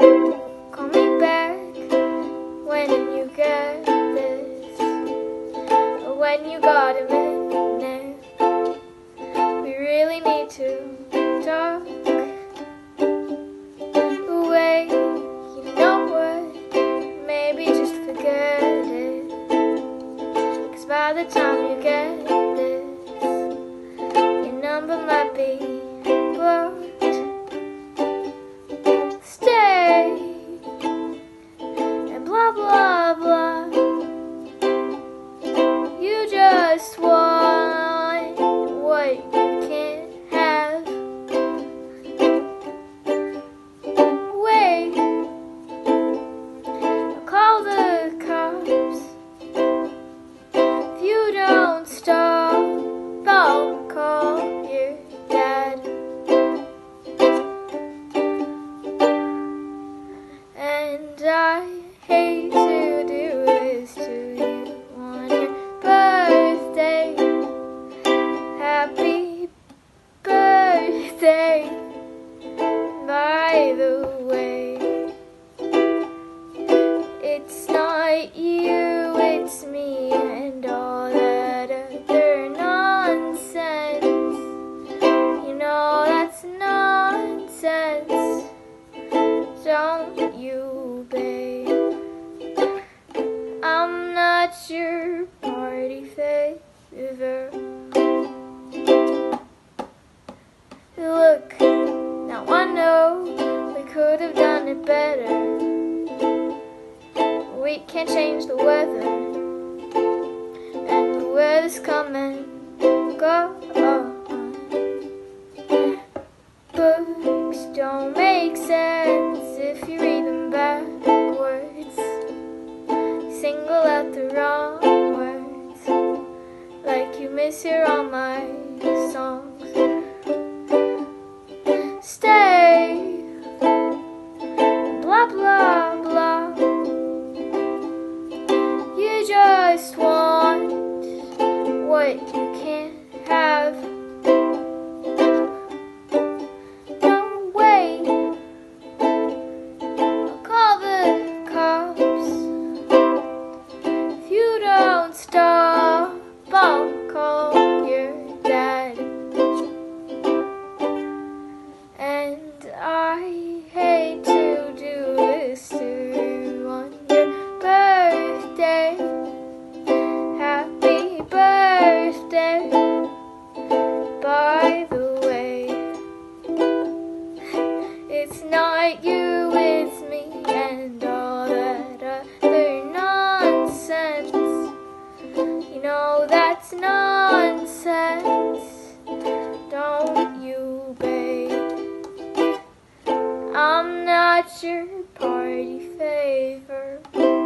Call me back when you get this. When you got a minute. We really need to talk. Wait, you know what? Maybe just forget it. Cause by the time you get this, your number might be And I hate to do this to you on your birthday. Happy birthday, by the way. It's not you, it's me, and all that other nonsense. You know that's nonsense. Don't Not your party favor. Look, now I know we could have done it better. We can't change the weather, and the weather's coming. Go Books don't like hear all my songs. Stay, blah blah blah. You just want what you can't have. No way. I'll call the cops. If you don't stop, I'm not your party favor.